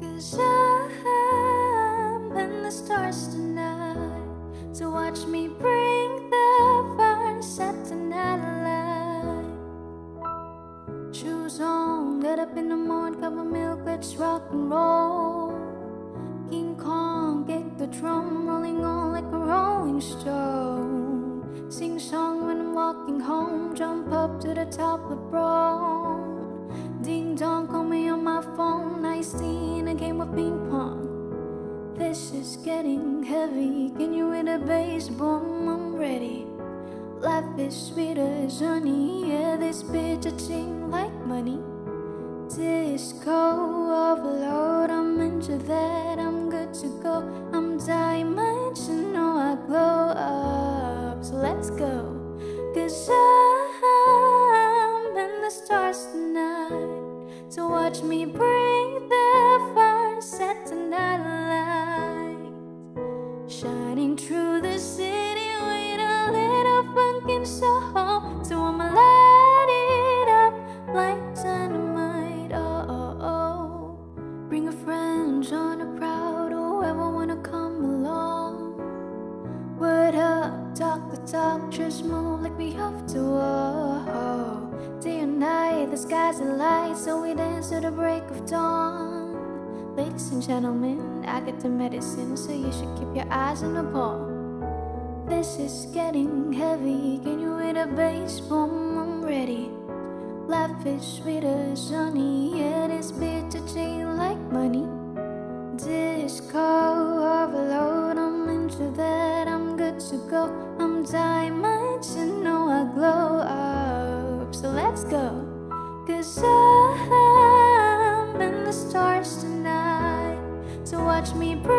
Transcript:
Cause I'm in the stars tonight. So watch me bring the fire, set. Shoes on, get up in the morning, cup of milk, let's rock and roll. King Kong, drum, rolling on like a rolling stone. Sing song when I'm walking home, jump up to the top of the. Ding dong, call me on my phone, nice tea in a game of ping pong. This is getting heavy. Can you hit a bass? Boom, I'm ready. Life is sweet as honey. Yeah, this bitch a ting like money. Disco overload. Watch me bring the fire, set the night light. Shining through the city with a little funk in Soho. So I'ma light it up like dynamite. Oh, oh, oh. Bring a friend, join a crowd, whoever wanna come along. Word up, talk the talk, just move like we have to. Oh, and night, the sky's alight, so we dance to the break of dawn. Ladies and gentlemen, I get the medicine, so you should keep your eyes on the ball. This is getting heavy. Can you hit a bass? Boom, I'm ready. Life is sweet as honey. Yeah, this bitch a chain like money. Disco overload. I'm into that. I'm good to go. I'm dimensional. sun and the stars tonight to watch me breathe.